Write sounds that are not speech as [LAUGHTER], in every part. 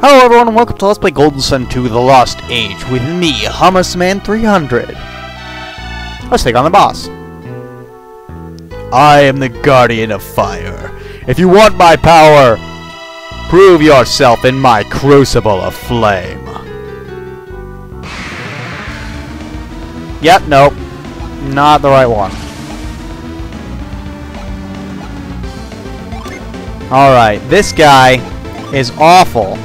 Hello everyone and welcome to Let's Play Golden Sun 2 The Lost Age with me, Hummusman 300. Let's take on the boss. I am the Guardian of Fire. If you want my power, prove yourself in my Crucible of Flame. Yep, nope. Not the right one. Alright, this guy is awful.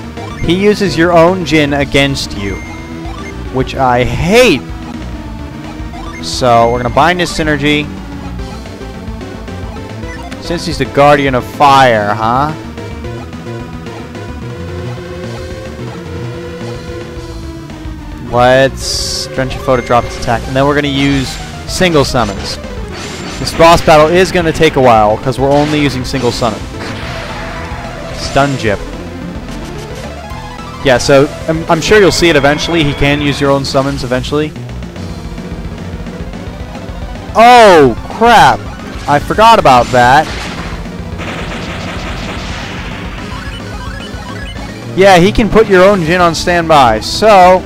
He uses your own Djinn against you, which I hate. So we're gonna bind his Psynergy. Since he's the guardian of fire, huh? Let's drench a to drop its attack, and then we're gonna use single summons. This boss battle is gonna take a while because we're only using single summons. Stun Jip. Yeah, so I'm, I'm sure you'll see it eventually. He can use your own summons eventually. Oh, crap. I forgot about that. Yeah, he can put your own Djinn on standby. So,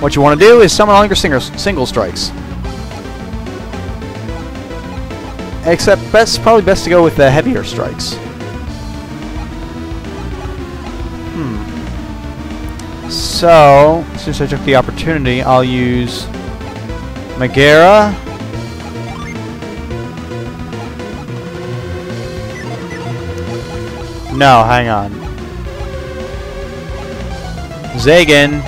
what you want to do is summon all your single strikes. Except, best probably best to go with the heavier strikes. Hmm. So, since I took the opportunity, I'll use Megaera. No, hang on. Zagan.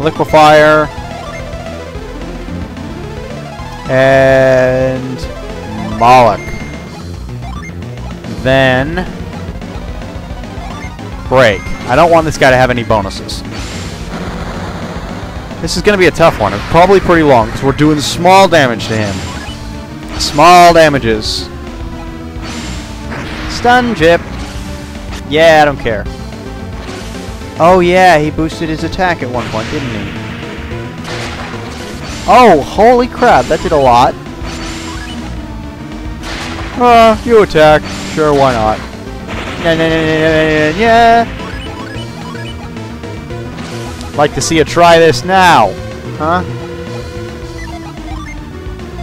Liquifier. And Moloch. Then break. I don't want this guy to have any bonuses. This is going to be a tough one. It's probably pretty long because we're doing small damage to him. Small damages. Stun Jip. Yeah, I don't care. Oh yeah, he boosted his attack at one point, didn't he? Oh, holy crap, that did a lot. Uh, you attack. Sure, why not? Yeah, yeah, yeah. Like to see you try this now, huh?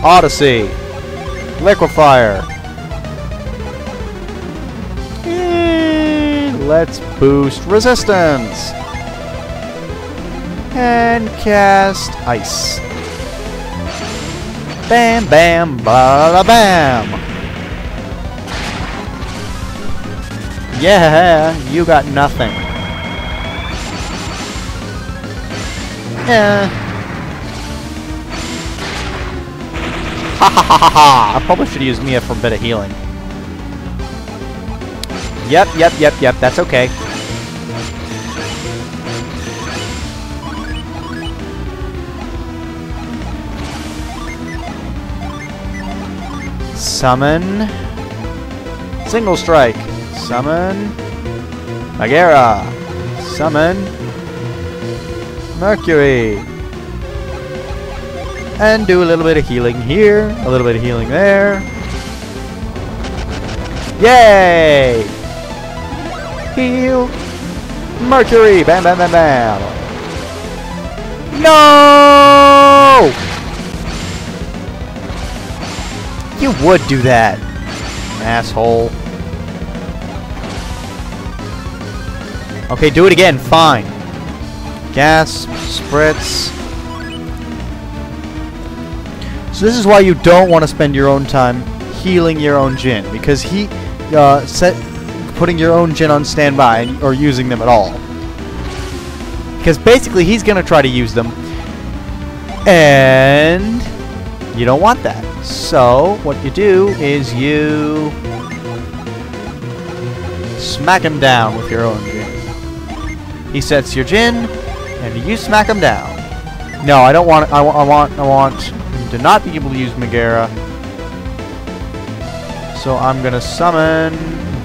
Odyssey. Liquifier. Let's boost resistance. And cast ice. Bam, bam, blah, bam. Yeah, you got nothing. Yeah. Ha ha ha ha ha! I probably should use Mia for a bit of healing. Yep, yep, yep, yep, that's okay. Summon. Single strike. Summon. Megaera. Summon. Mercury. And do a little bit of healing here, a little bit of healing there. Yay! Heal. Mercury. Bam, bam, bam, bam. No! You would do that, asshole. Okay, do it again. Fine. Gas, spritz. So this is why you don't want to spend your own time healing your own djinn. because he uh, set putting your own djinn on standby or using them at all. Because basically he's going to try to use them, and you don't want that. So what you do is you smack him down with your own Djinn. He sets your Djinn, and you smack him down. No, I don't want. I, I want. I want to not be able to use Megaera. So I'm gonna summon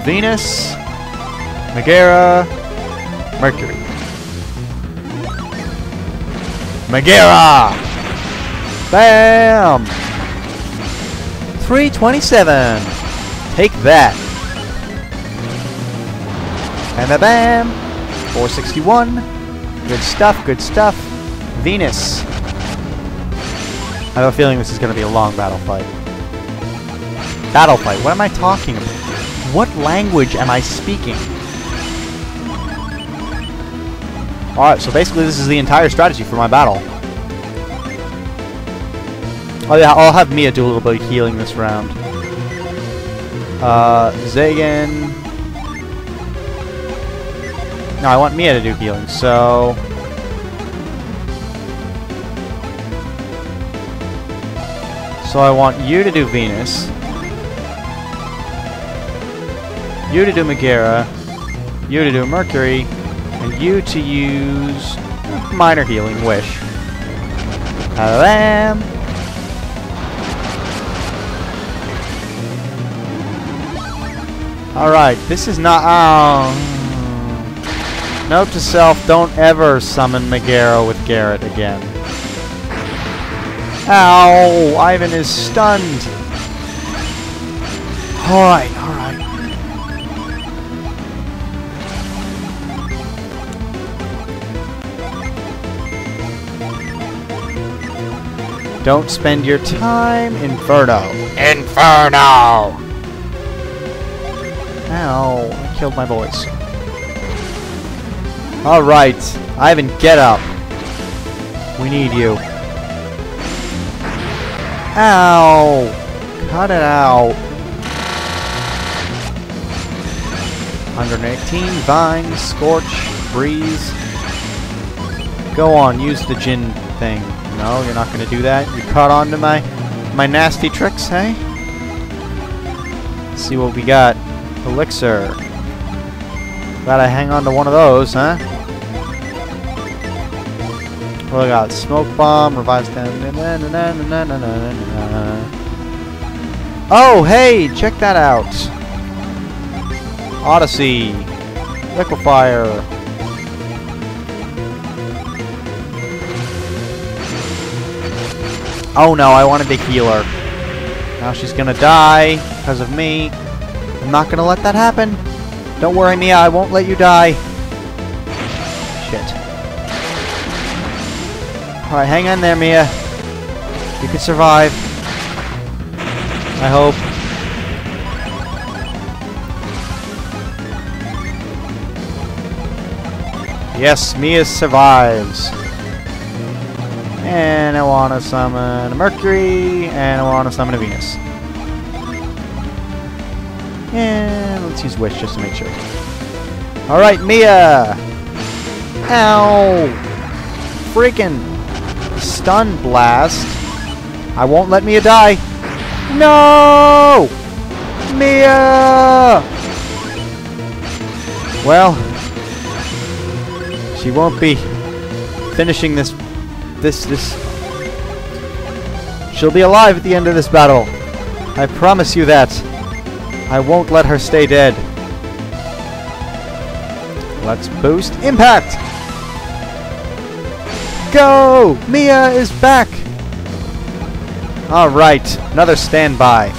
Venus, Megaera, Mercury. Megaera! Bam! 327. Take that. And ba bam. 461. Good stuff, good stuff. Venus. I have a feeling this is going to be a long battle fight. Battle fight. What am I talking about? What language am I speaking? Alright, so basically this is the entire strategy for my battle. Oh yeah, I'll have Mia do a little bit of healing this round. Uh, Zagan... No, I want Mia to do healing, so... So I want you to do Venus. You to do Megaera. You to do Mercury. And you to use minor healing wish. Bam! Alright, this is not... Oh. Note to self, don't ever summon Megaera with Garet again. Ow! Ivan is stunned! Alright, alright. Don't spend your time, Inferno. Inferno! Ow, I killed my voice. Alright, Ivan, get up. We need you. Ow! Cut it out. 118, Vine, Scorch, Breeze. Go on, use the djinn thing. No, you're not to do that. You caught on to my, my nasty tricks, hey? Let's see what we got. Elixir. Gotta hang on to one of those, huh? What we got? Smoke bomb, revives. Oh, hey, check that out. Odyssey, Liquifier. Oh no, I wanted to heal her. Now she's gonna die because of me. I'm not gonna let that happen. Don't worry, Mia, I won't let you die. Shit. Alright, hang on there, Mia. You can survive. I hope. Yes, Mia survives. And I want to summon a Mercury, and I want to summon a Venus. And let's use Wish just to make sure. Alright, Mia! Ow! Freaking Stun Blast. I won't let Mia die. No! Mia! Well, she won't be finishing this, this, this. She'll be alive at the end of this battle. I promise you that. I won't let her stay dead. Let's boost impact! Go! Mia is back! Alright, another standby.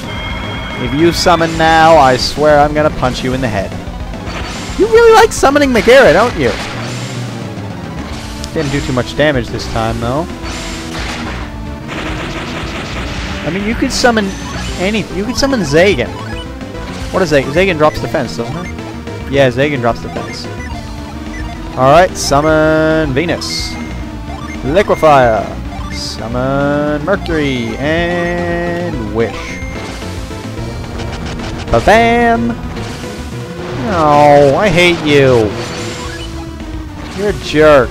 If you summon now, I swear I'm gonna punch you in the head. You really like summoning Megaera, don't you? Didn't do too much damage this time, though. I mean, you could summon any. You could summon Zagan. What is Zagan? Zagan drops defense, doesn't it? Yeah, Zagan drops defense. Alright, summon Venus. Liquifier. Summon Mercury. And Wish. Ba-bam! No, I hate you. You're a jerk.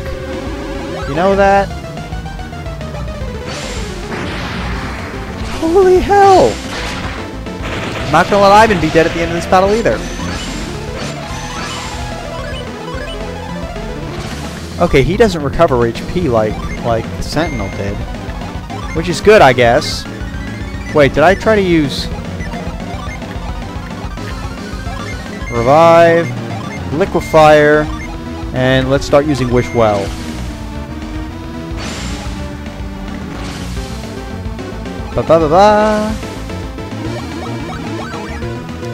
You know that? Holy hell! I'm not gonna let Ivan be dead at the end of this battle either. Okay, he doesn't recover HP like like the Sentinel did. Which is good, I guess. Wait, did I try to use... Revive, Liquifier, and let's start using Wish Well. Ba ba ba ba.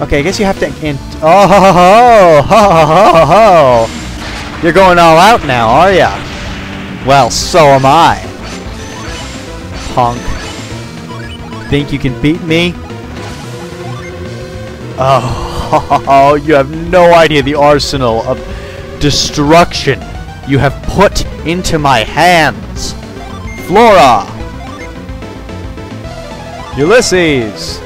Okay, I guess you have to. Int oh, ho, ho, ho, ho, ho. You're going all out now, are ya? Well, so am I. Punk. Think you can beat me? Oh, [LAUGHS] you have no idea the arsenal of destruction you have put into my hands. Flora! Ulysses!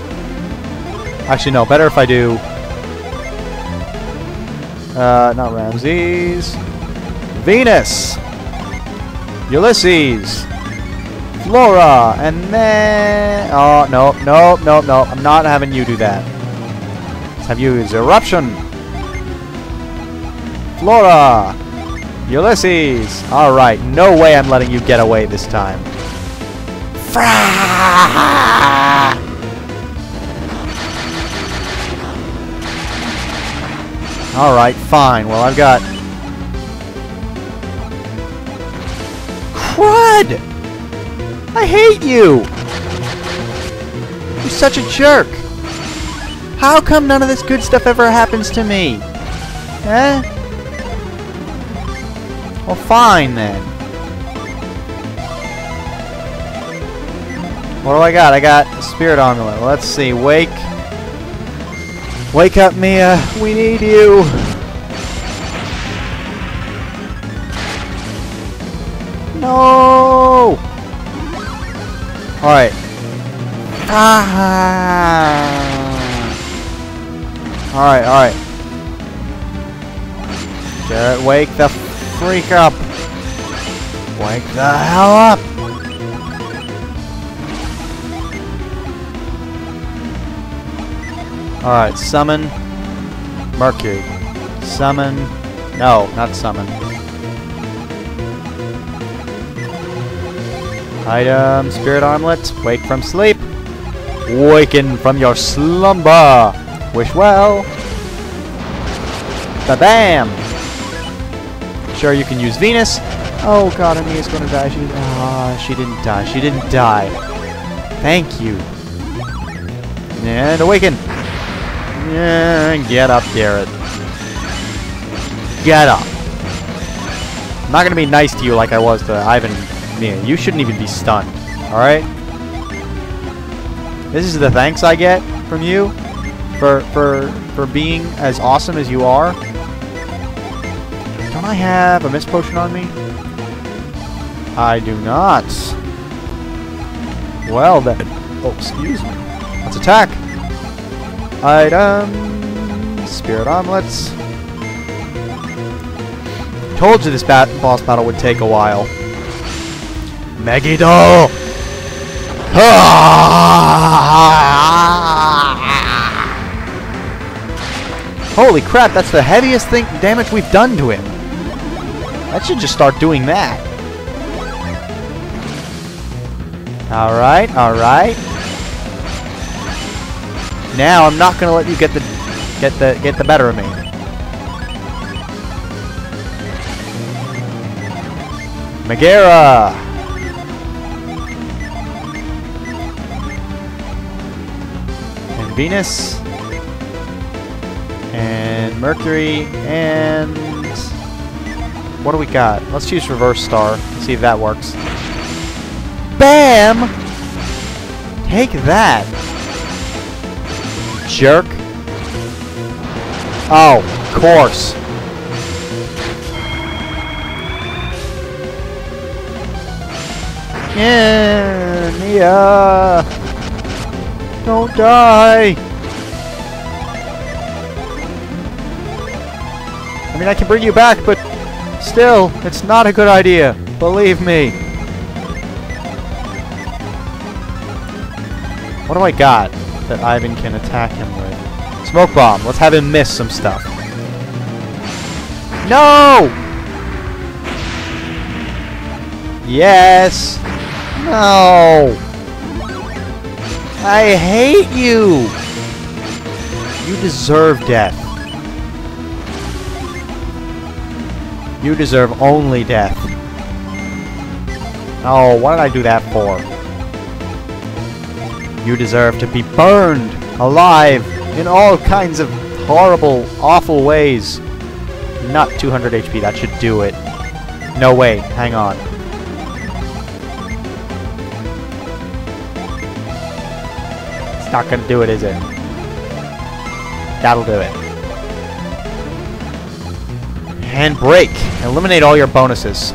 Actually, no, better if I do... Uh, not Ramses. Venus! Ulysses! Flora! And then... Oh, no, no, no, no. I'm not having you do that. Let's have you use Eruption! Flora! Ulysses! Alright, no way I'm letting you get away this time. Alright, fine. Well, I've got... Crud! I hate you! You're such a jerk! How come none of this good stuff ever happens to me? Eh? Well, fine then. What do I got? I got Spirit Amulet. Let's see. Wake. Wake up, Mia. We need you. No! Alright. Ah! Alright, alright. Jarrett, wake the freak up! Wake the hell up! Alright, summon Mercury. Summon. No, not summon. Item, Spirit Armlet, wake from sleep. Waken from your slumber. Wish well. Ba-bam! Sure, you can use Venus. Oh god, Ania's gonna die. She, ah, she didn't die. She didn't die. Thank you. And awaken. Yeah, get up, Garet. Get up. I'm not gonna be nice to you like I was to Ivan Mia. You shouldn't even be stunned. Alright? This is the thanks I get from you for for for being as awesome as you are. Don't I have a mist potion on me? I do not. Well then. Oh, excuse me. Let's attack. Item. Spirit omelets. Told you this bat boss battle would take a while. Megiddo! [LAUGHS] Holy crap, that's the heaviest thing damage we've done to him. That should just start doing that. Alright, alright. Now I'm not gonna let you get the get the get the better of me. Megaera! And Venus. And Mercury. And... What do we got? Let's use Reverse Star. See if that works. BAM! Take that! Jerk. Oh, of course. Yeah, Mia! Don't die! I mean, I can bring you back, but still, it's not a good idea. Believe me. What do I got that Ivan can attack him with? Smoke bomb. Let's have him miss some stuff. No! Yes! No! I hate you! You deserve death. You deserve only death. Oh, what did I do that for? You deserve to be burned alive in all kinds of horrible, awful ways. Not 200 HP, that should do it. No, way. hang on. It's not gonna do it, is it? That'll do it. And break. Eliminate all your bonuses.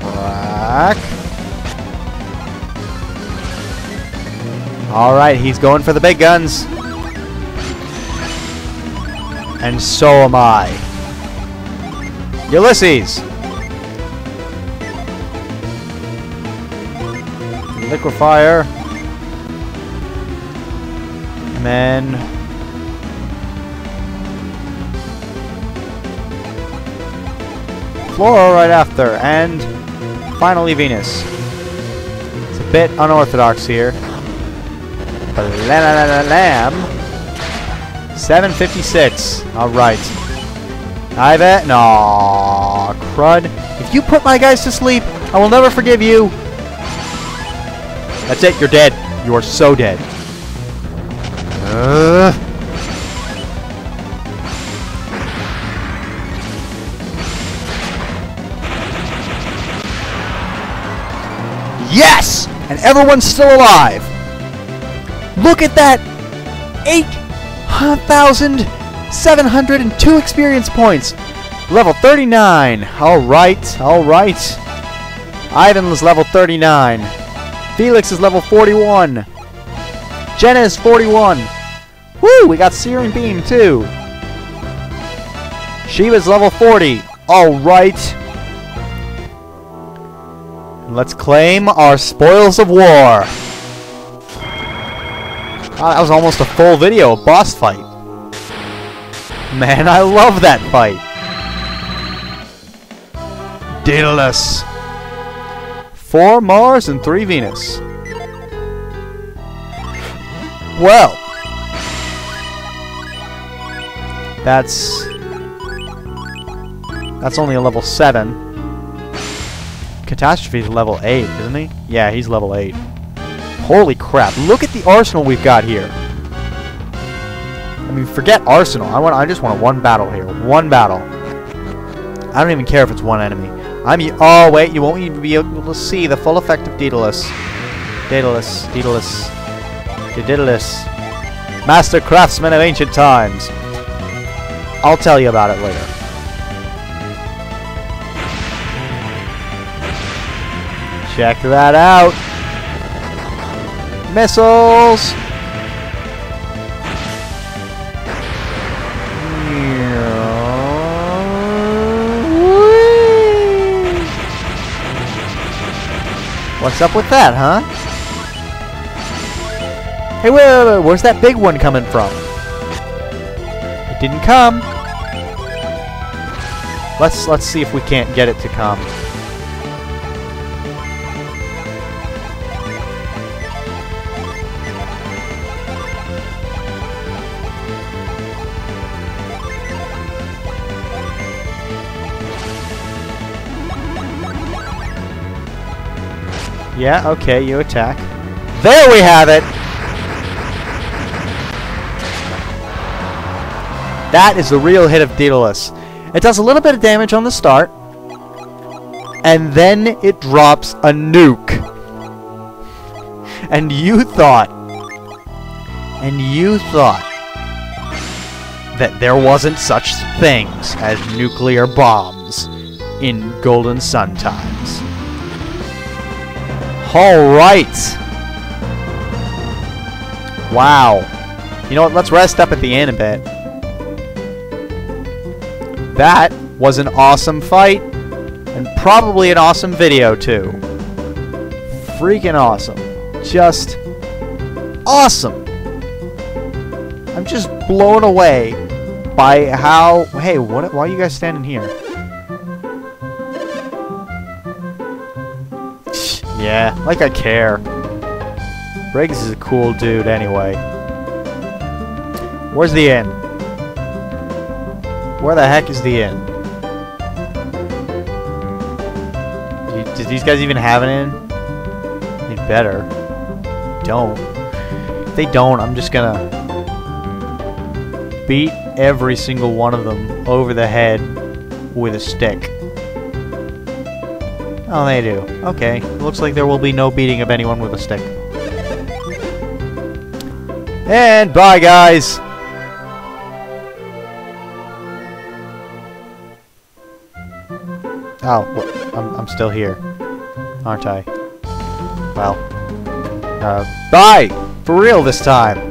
Frack. Alright, he's going for the big guns. And so am I. Ulysses! Liquifier. And then... Flora right after, and finally Venus. It's a bit unorthodox here. Lamb. 756. Alright. Ivet? No, crud. If you put my guys to sleep, I will never forgive you. That's it, you're dead. You are so dead. Uh. Yes! And everyone's still alive. Look at that! 8,702 experience points. Level 39. Alright, alright. Ivan is level 39. Felix is level 41. Jenna is 41. Woo! We got Searing Beam too. Sheba's level 40. Alright. Let's claim our spoils of war. Ah, that was almost a full video, a boss fight. Man, I love that fight. Daedalus. Four Mars and three Venus. Well. That's... That's only a level 7. Catastrophe's level 8, isn't he? Yeah, he's level 8. Holy crap, look at the arsenal we've got here. I mean, forget arsenal. I want I just want one battle here. One battle. I don't even care if it's one enemy. I'm Oh, wait, you won't even be able to see the full effect of Daedalus. Daedalus, Daedalus, Daedalus. Master craftsman of ancient times. I'll tell you about it later. Check that out. Missiles! What's up with that, huh? Hey, wait, wait, wait, where's that big one coming from? It didn't come. Let's let's see if we can't get it to come. Yeah, okay, you attack. There we have it! That is the real hit of Daedalus. It does a little bit of damage on the start, and then it drops a nuke. And you thought, and you thought, that there wasn't such things as nuclear bombs in Golden Sun times. Alright. Wow. You know what? Let's rest up at the end a bit. That was an awesome fight. And probably an awesome video, too. Freaking awesome. Just awesome. I'm just blown away by how... Hey, what? why are you guys standing here? Yeah, like I care. Briggs is a cool dude anyway. Where's the inn? Where the heck is the inn? Do these guys even have an inn? They better. Don't. they don't, I'm just gonna beat every single one of them over the head with a stick. Oh, they do. Okay. Looks like there will be no beating of anyone with a stick. And bye, guys! Oh, well, I'm, I'm still here. Aren't I? Well. Uh, bye! For real this time!